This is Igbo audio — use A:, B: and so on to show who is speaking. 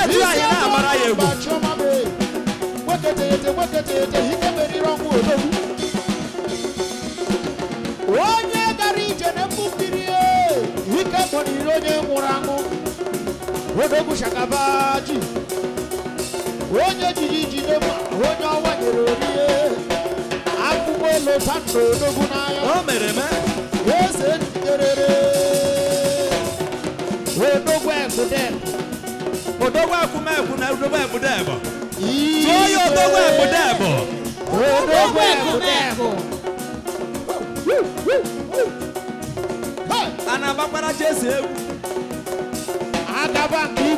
A: na anyị ya egwu ije na e, onye nwụrụ anwụ shakaba ji ọwa nyere orie akwụkwọ o mere odogwu akwụma ekwu na odogwu ekwu debo tụọ ya odogwu ekwu debo odogwu ekwu debo a na-agbakwara chesi egwu adaba nke